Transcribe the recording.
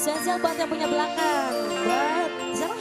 Spesial buat yang punya belakang. Buat siapa?